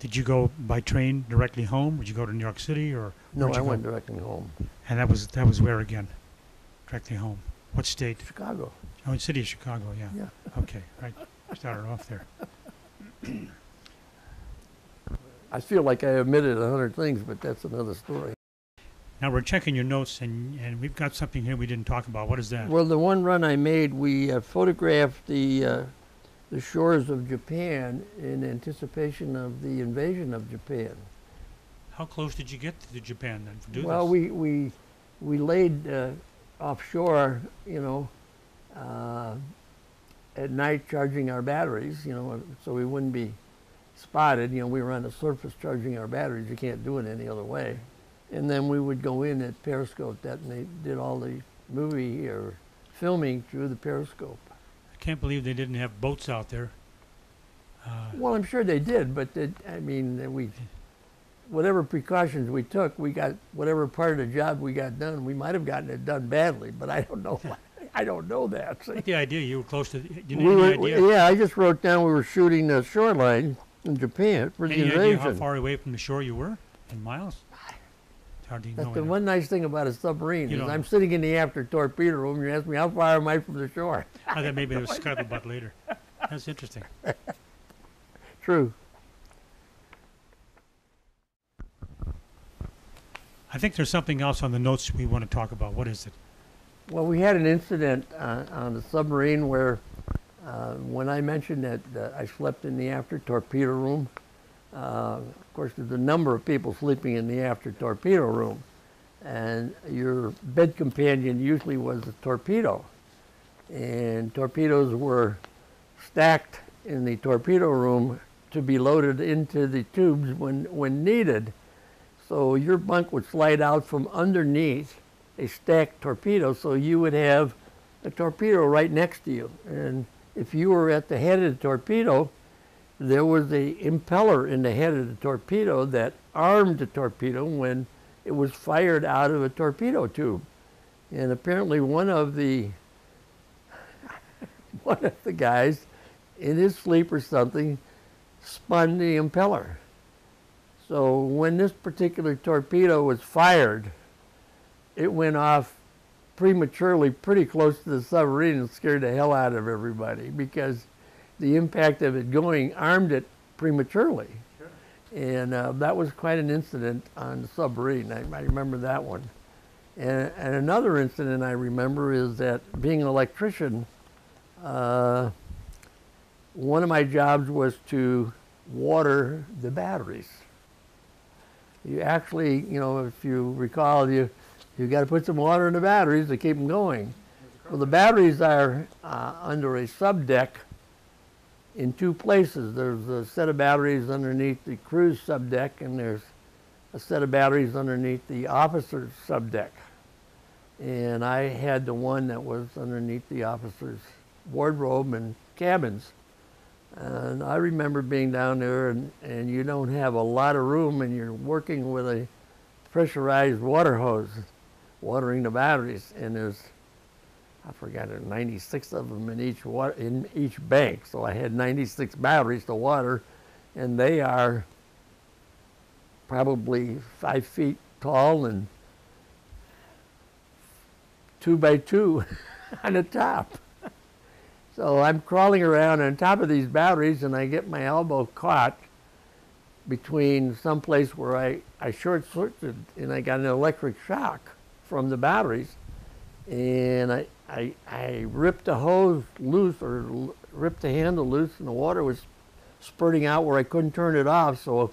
did you go by train directly home? Would you go to New York City, or No, I go? went directly home. and that was that was where again? Directly home. What state? Chicago. Oh, in city of Chicago. Yeah. Yeah. Okay. Right. Started off there. I feel like I omitted a hundred things, but that's another story. Now we're checking your notes, and and we've got something here we didn't talk about. What is that? Well, the one run I made, we uh, photographed the uh, the shores of Japan in anticipation of the invasion of Japan. How close did you get to Japan then? To do well, this? we we we laid uh, offshore, you know, uh, at night charging our batteries, you know, so we wouldn't be spotted. You know, we were on the surface charging our batteries. You can't do it any other way. And then we would go in at periscope that, and they did all the movie or filming through the periscope. I can't believe they didn't have boats out there. Uh, Well, I'm sure they did, but it, I mean, we, whatever precautions we took, we got, whatever part of the job we got done, we might have gotten it done badly, but I don't know. I don't know that. see. What the idea? You were close to. You We know were, any idea? yeah, I just wrote down we were shooting the shoreline in Japan for the Any idea how far away from the shore you were in miles? It's hard to know. That's the one nice thing about a submarine You is don't I'm sitting in the after torpedo room. You ask me how far am I from the shore? I thought maybe it was scuttlebutt later. That's interesting. True. I think there's something else on the notes we want to talk about. What is it? Well, we had an incident uh, on the submarine where, uh, when I mentioned that uh, I slept in the after torpedo room, uh, of course, there's a number of people sleeping in the after torpedo room, and your bed companion usually was a torpedo, and torpedoes were stacked in the torpedo room to be loaded into the tubes when when needed. So your bunk would slide out from underneath a stacked torpedo, so you would have a torpedo right next to you. And if you were at the head of the torpedo, there was a impeller in the head of the torpedo that armed the torpedo when it was fired out of a torpedo tube. And apparently one of the one of the guys in his sleep or something spun the impeller. So when this particular torpedo was fired, it went off prematurely pretty close to the submarine and scared the hell out of everybody because the impact of it going armed it prematurely. And uh, that was quite an incident on the submarine. I, I remember that one. And, and another incident I remember is that being an electrician, uh, one of my jobs was to water the batteries. You actually, you know, if you recall, you you got to put some water in the batteries to keep them going. Well, the batteries are uh, under a subdeck in two places. There's a set of batteries underneath the crew's subdeck, and there's a set of batteries underneath the officer's subdeck. And I had the one that was underneath the officer's wardrobe and cabins. And I remember being down there, and, and you don't have a lot of room, and you're working with a pressurized water hose, watering the batteries. And there's, I forgot it, 96 of them in each water, in each bank. So I had 96 batteries to water, and they are probably five feet tall and two by two on the top. So I'm crawling around on top of these batteries and I get my elbow caught between some place where I, I short circuited and I got an electric shock from the batteries. And I, I, I ripped the hose loose or ripped the handle loose and the water was spurting out where I couldn't turn it off. So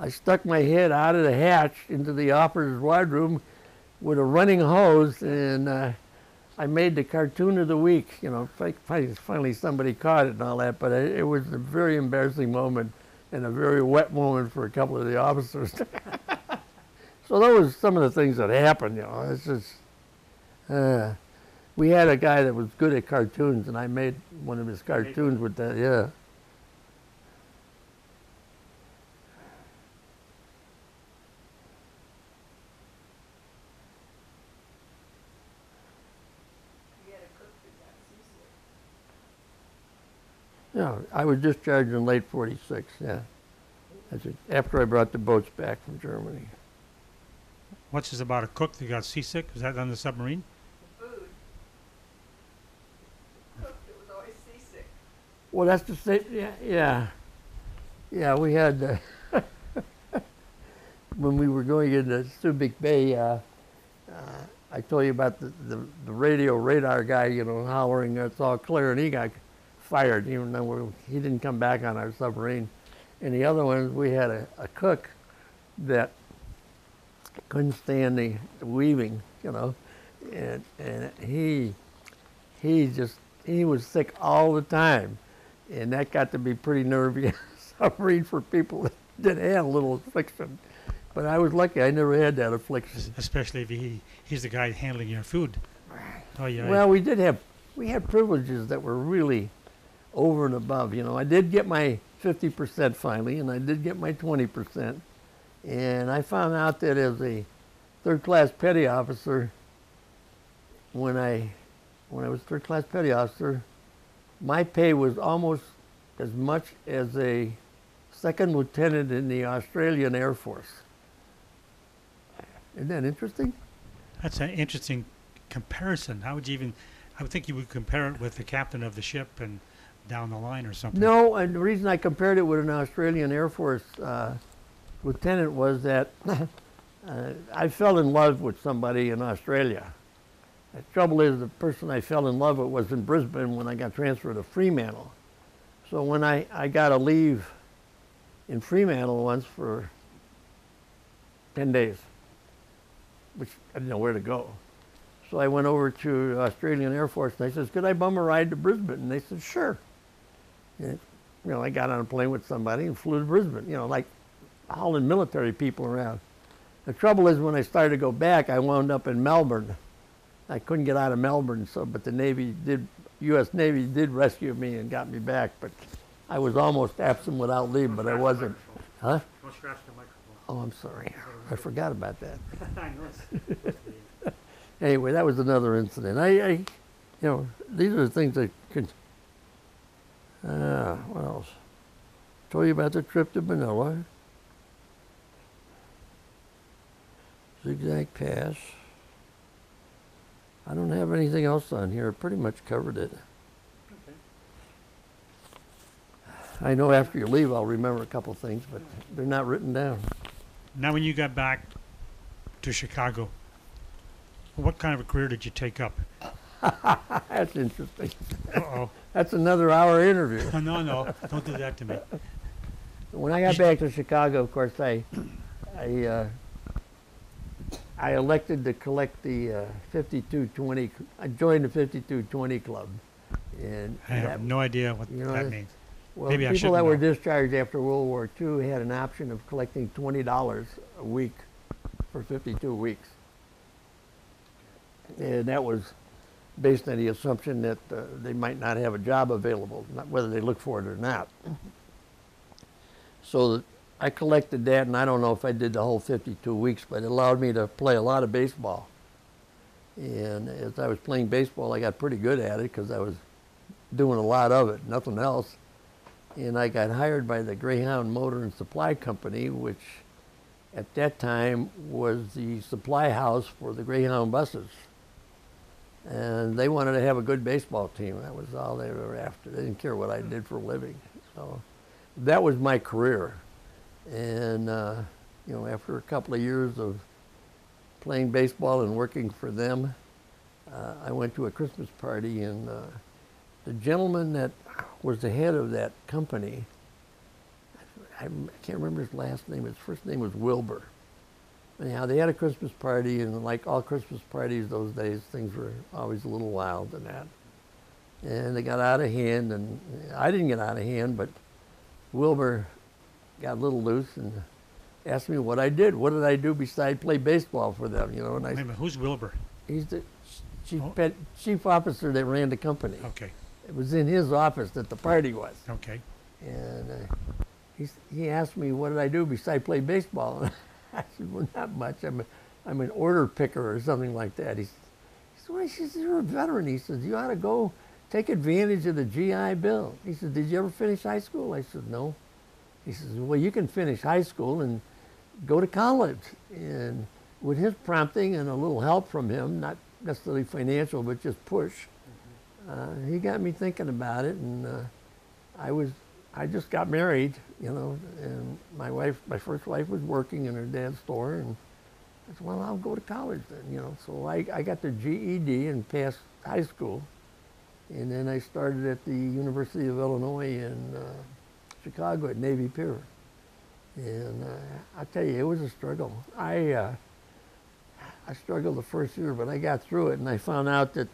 I stuck my head out of the hatch into the officer's wardroom with a running hose and uh, I made the cartoon of the week. You know, fi- fi- finally somebody caught it and all that, but it was a very embarrassing moment and a very wet moment for a couple of the officers. so those were some of the things that happened. You know, it's just. Uh, we had a guy that was good at cartoons, and I made one of his cartoons with that. Yeah. Yeah, I was discharged in late '46. Yeah, after I brought the boats back from Germany. What's this about a cook that got seasick? Was that on the submarine? food. Cooked, it was always seasick. Well, that's the same. Yeah, yeah, yeah. We had uh, when we were going into Subic Bay. Uh, uh, I told you about the, the, the radio radar guy, you know, hollering, "It's all clear," and he got fired. Even though we, he didn't come back on our submarine. And the other ones, we had a, a cook that couldn't stand the, weaving, you know, and and he he just he was sick all the time, and that got to be pretty nervy suffering for people that did have a little affliction. But I was lucky; I never had that affliction. Especially if he, he's the guy handling your food. Oh yeah. Well, we did have we had privileges that were really over and above. You know, I did get my 50% finally, and I did get my 20%. And I found out that as a third class petty officer, when I when I was third class petty officer, my pay was almost as much as a second lieutenant in the Australian Air Force. Isn't that interesting? That's an interesting comparison. How would you even? I would think you would compare it with the captain of the ship and down the line or something. No, and the reason I compared it with an Australian Air Force uh, lieutenant was that uh, I fell in love with somebody in Australia. The trouble is, the person I fell in love with was in Brisbane when I got transferred to Fremantle. So when I, I got to leave in Fremantle once for 10 days, which I didn't know where to go. So I went over to Australian Air Force and I said, could I bum a ride to Brisbane? And they said, sure. And, you know, I got on a plane with somebody and flew to Brisbane, you know, like hauling military people around. The trouble is when I started to go back, I wound up in Melbourne. I couldn't get out of Melbourne, so but the Navy did, U.S. Navy did rescue me and got me back. But I was almost absent without leave, but I wasn't. Huh? Don't scratch the microphone. Oh, I'm sorry. I forgot about that. Anyway, that was another incident. I, I you know, these are the things that could. Ah, what else? Told you about the trip to Manila. Zigzag Pass. I don't have anything else on here. I pretty much covered it. I know after you leave, I'll remember a couple things, but they're not written down. Now, when you got back to Chicago, what kind of a career did you take up? That's interesting. Uh That's another hour interview. oh. no, no, don't do that to me. When I got back to Chicago, of course, I, I, uh, I elected to collect the uh, 5220. I joined the 5220 club, and I have that- no idea what you know, that means. well, maybe people should that were discharged after World War II had an option of collecting twenty dollars a week for 52 weeks, and that was based on the assumption that uh, they might not have a job available, not whether they look for it or not. So I collected that, and I don't know if I did the whole 52 weeks, but it allowed me to play a lot of baseball. And as I was playing baseball, I got pretty good at it because I was doing a lot of it, nothing else. And I got hired by the Greyhound Motor and Supply Company, which at that time was the supply house for the Greyhound buses. And they wanted to have a good baseball team. That was all they were after. They didn't care what I did for a living. So that was my career. And, uh, you know, after a couple of years of playing baseball and working for them, uh, I went to a Christmas party, and uh, the gentleman that was the head of that company, I, can't remember his last name, his first name was Wilbur. Anyhow, they had a Christmas party, and like all Christmas parties those days, things were always a little wild and that. And they got out of hand, and I didn't get out of hand, but Wilbur got a little loose and asked me what I did. What did I do besides play baseball for them? You know, and Wait a I, minute, who's Wilbur? he's the chief, Oh. pet, chief officer that ran the company. Okay, It was in his office that the party was. okay. And uh, he, he asked me, what did I do besides play baseball? And I said, well, not much. I'm, a, I'm an order picker or something like that. He, he said, well, he says, you're a veteran. He says, you ought to go take advantage of the GI Bill. He said, did you ever finish high school? I said, no. He says, well, you can finish high school and go to college. And with his prompting and a little help from him, not necessarily financial, but just push, uh, he got me thinking about it. And uh, I was, I just got married, you know, and my wife, my first wife was working in her dad's store. And I said, well, I'll go to college then, you know. So I, I got the GED and passed high school. And then I started at the University of Illinois in uh, Chicago at Navy Pier. And uh, I tell you, it was a struggle. I uh, I struggled the first year, but I got through it, and I found out that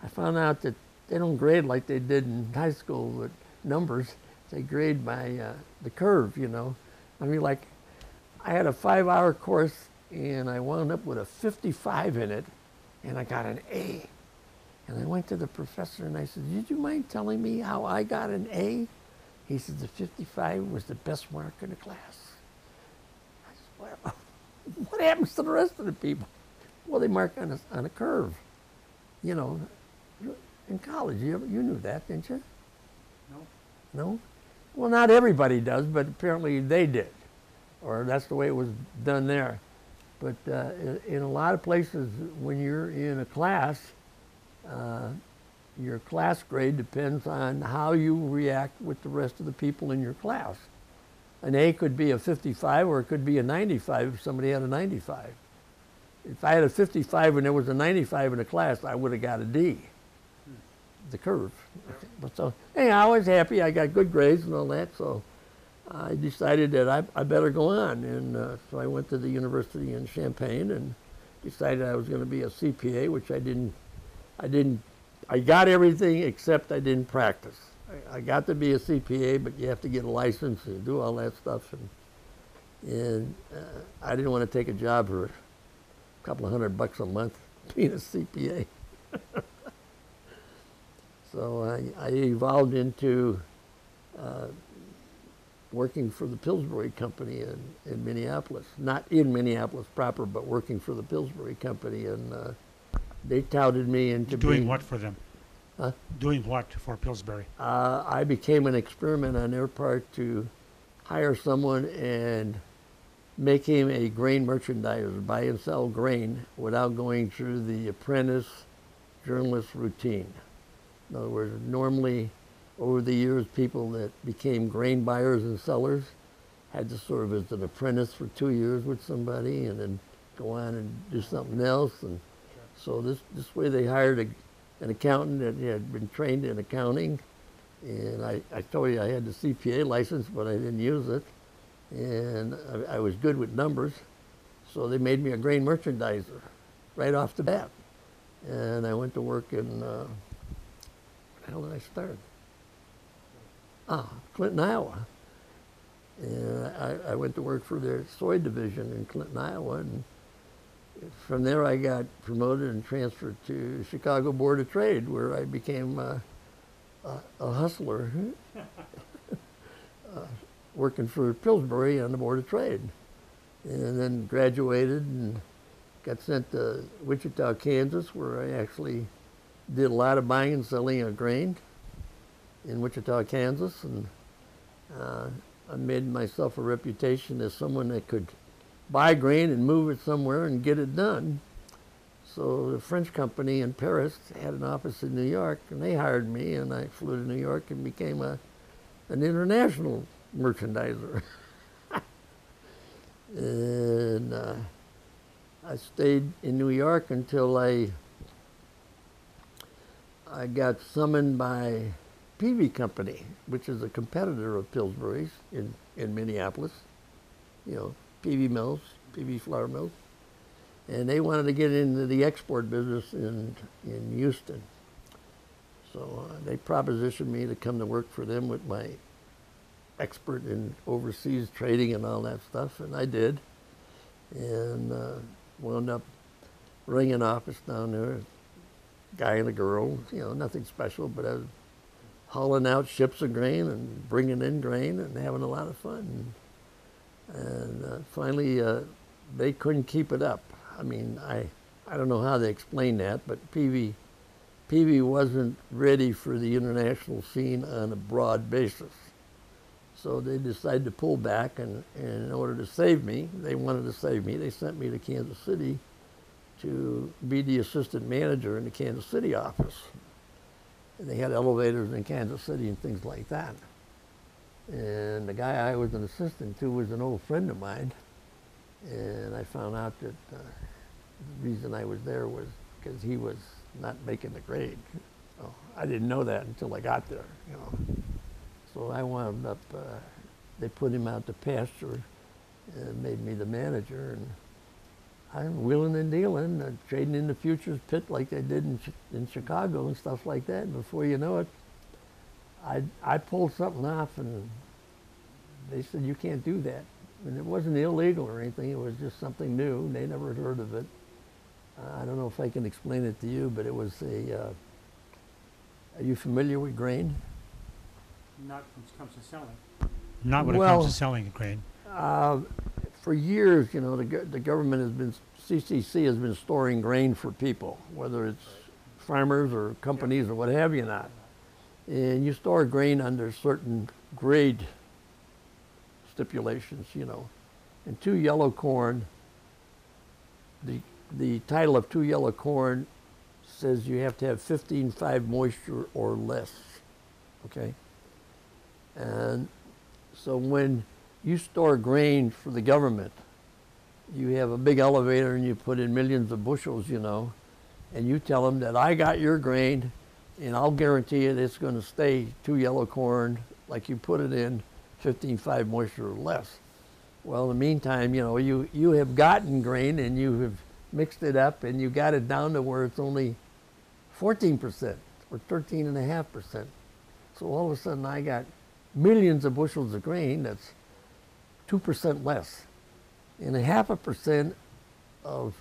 I found out that they don't grade like they did in high school with numbers. They grade by uh, the curve, you know. I mean, like I had a five-hour course, and I wound up with a 55 in it, and I got an A. And I went to the professor and I said, "Did you mind telling me how I got an A?" He said the 55 was the best mark in the class. I said, well, what happens to the rest of the people? Well, they mark on a, on a curve. You know, in college, you, you knew that, didn't you? No. No? Well, not everybody does, but apparently they did. Or that's the way it was done there. But uh, in, in a lot of places, when you're in a class, uh, your class grade depends on how you react with the rest of the people in your class. An A could be a 55 or it could be a 95 if somebody had a 95. If I had a 55 and there was a 95 in the class, I would have got a D. The curve. But so, anyhow, I was happy. I got good grades and all that. So I decided that I, I better go on. And uh, so I went to the university in Champaign and decided I was going to be a CPA, which I didn't. I didn't. I got everything except I didn't practice. I, got to be a CPA, but you have to get a license and do all that stuff. And, and uh, I didn't want to take a job for a couple of hundred bucks a month being a CPA. so I, I evolved into uh, working for the Pillsbury Company in, in Minneapolis. Not in Minneapolis proper, but working for the Pillsbury Company. And uh, they touted me into Doing being, what for them? Huh? Doing what for Pillsbury? uh, I became an experiment on their part to hire someone and make him a grain merchandiser, buy and sell grain without going through the apprentice journalist routine. In other words, normally over the years, people that became grain buyers and sellers had to serve as an apprentice for two years with somebody and then go on and do something else. And so this, this way they hired a, an accountant that had been trained in accounting. And I, I told you I had the CPA license, but I didn't use it. And I, I was good with numbers. So they made me a grain merchandiser right off the bat. And I went to work in, uh, hell did I start? Ah, Clinton, Iowa. And I, I went to work for their soy division in Clinton, Iowa. And from there, I got promoted and transferred to Chicago Board of Trade, where I became uh, a, a hustler, uh, working for Pillsbury on the Board of Trade. And then graduated and got sent to Wichita, Kansas, where I actually did a lot of buying and selling of grain in Wichita, Kansas, and uh, I made myself a reputation as someone that could buy grain and move it somewhere and get it done. So the French company in Paris had an office in New York, and they hired me, and I flew to New York and became a an international merchandiser. and uh, I stayed in New York until I I got summoned by Peavey Company, which is a competitor of Pillsbury's in, in Minneapolis. You know, Peavey Mills, Peavey Flour Mills. And they wanted to get into the export business in, in Houston. So uh, they propositioned me to come to work for them with my expert in overseas trading and all that stuff, and I did. And uh, wound up running an office down there, guy and a girl, you know, nothing special, but I was hauling out ships of grain and bringing in grain and having a lot of fun. And uh, finally, uh, they couldn't keep it up. I mean, I, I don't know how they explain that, but Peavey, Peavey wasn't ready for the international scene on a broad basis. So they decided to pull back, and, and in order to save me, they wanted to save me. They sent me to Kansas City to be the assistant manager in the Kansas City office. And they had elevators in Kansas City and things like that. And the guy I was an assistant to was an old friend of mine. And I found out that uh, the reason I was there was because he was not making the grade. So I didn't know that until I got there, you know. So I wound up, uh, they put him out to pasture and made me the manager. And I'm wheeling and dealing, uh, trading in the futures pit like they did in, in Chicago and stuff like that. And before you know it, I, I pulled something off and they said, you can't do that. And it wasn't illegal or anything, it was just something new. They never heard of it. Uh, I don't know if I can explain it to you, but it was a, uh, are you familiar with grain? Not when it comes to selling. Not when it comes to selling the grain. Uh, For years, you know, the, the government has been, CCC has been storing grain for people, whether it's farmers or companies or what have you not. And you store grain under certain grade stipulations, you know. And two yellow corn, the, the title of two yellow corn says you have to have 15.5 moisture or less, okay? And so when you store grain for the government, you have a big elevator and you put in millions of bushels, you know, and you tell them that I got your grain and I'll guarantee it it's going to stay two yellow corn like you put it in 15.5 moisture or less. Well, in the meantime, you know, you, you have gotten grain and you have mixed it up and you got it down to where it's only 14% or 13.5%. So all of a sudden I got millions of bushels of grain that's 2% less. And a half a percent of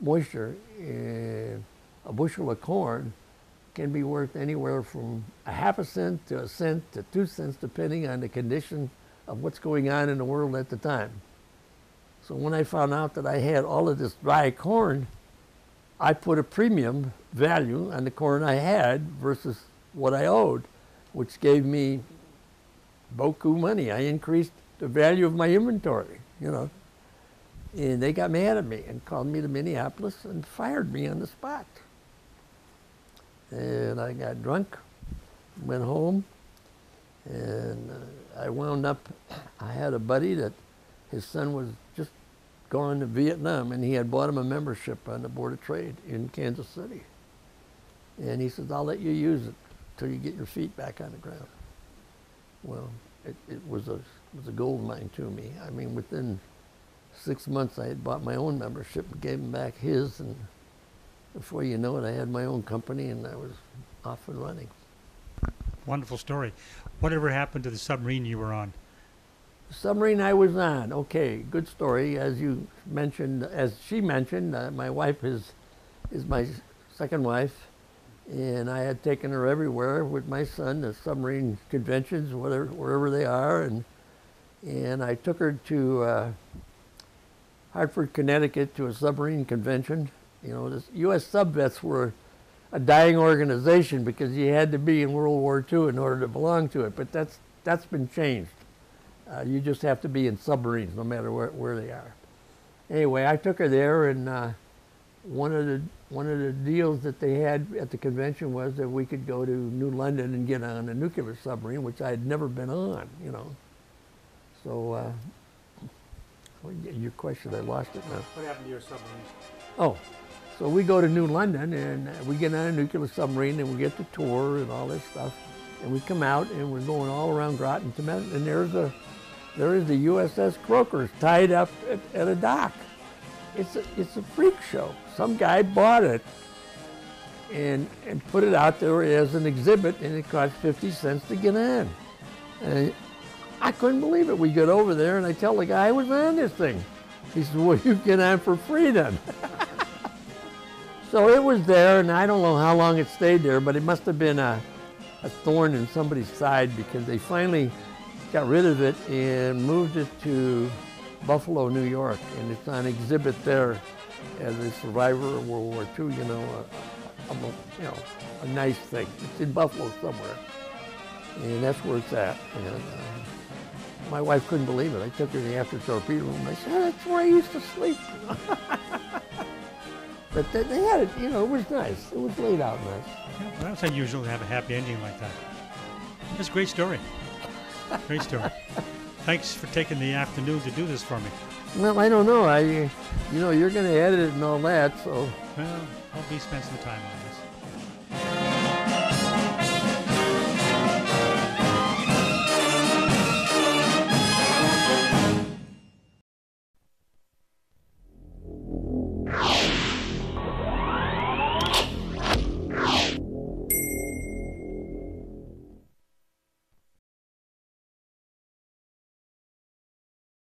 moisture in a bushel of corn can be worth anywhere from a half a cent to a cent to two cents, depending on the condition of what's going on in the world at the time. So when I found out that I had all of this dry corn, I put a premium value on the corn I had versus what I owed, which gave me boku money. I increased the value of my inventory, you know. And they got mad at me and called me to Minneapolis and fired me on the spot. And I got drunk, went home, and uh, I wound up. I had a buddy that his son was just gone to Vietnam, and he had bought him a membership on the Board of Trade in Kansas City. And he says, "I'll let you use it till you get your feet back on the ground." Well, it, it was a it was a gold mine to me. I mean, within six months, I had bought my own membership and gave him back his, and before you know it, I had my own company and I was off and running. Wonderful story. Whatever happened to the submarine you were on? The submarine I was on, okay, good story. As you mentioned, as she mentioned, uh, my wife is is my second wife, and I had taken her everywhere with my son to submarine conventions, whatever, wherever they are, and and I took her to uh, Hartford, Connecticut, to a submarine convention. You know, the U.S. subvets were a dying organization because you had to be in World War II in order to belong to it, but that's that's been changed. Uh, you just have to be in submarines, no matter where, where they are. Anyway, I took her there, and uh, one of the one of the deals that they had at the convention was that we could go to New London and get on a nuclear submarine, which I had never been on. You know, so uh, your question, I lost it now. What happened to your submarines? Oh, so we go to New London and we get on a nuclear submarine and we get the tour and all this stuff, and we come out and we're going all around Groton and there's a there is the USS Croakers tied up at, at a dock. It's a, it's a freak show. Some guy bought it and and put it out there as an exhibit, and it cost 50 cents to get in. And I couldn't believe it. We get over there, and I tell the guy I was on this thing. He says, "Well, you get on for free then." so it was there, and I don't know how long it stayed there, but it must have been a, a thorn in somebody's side because they finally got rid of it and moved it to Buffalo, New York, and it's on exhibit there as a survivor of World War II. You know, a, a, you know, a nice thing. It's in Buffalo somewhere, and that's where it's at. And uh, my wife couldn't believe it. I took her to the after torpedo room. I said, "That's where I used to sleep." but they, they had it. You know, it was nice. It was laid out nice. Yeah, well, that's unusual to have a happy ending like that. That's a great story. Great story. Thanks for taking the afternoon to do this for me. Well, I don't know. I, you know, you're going to edit it and all that, so Well, I'll be spending some time on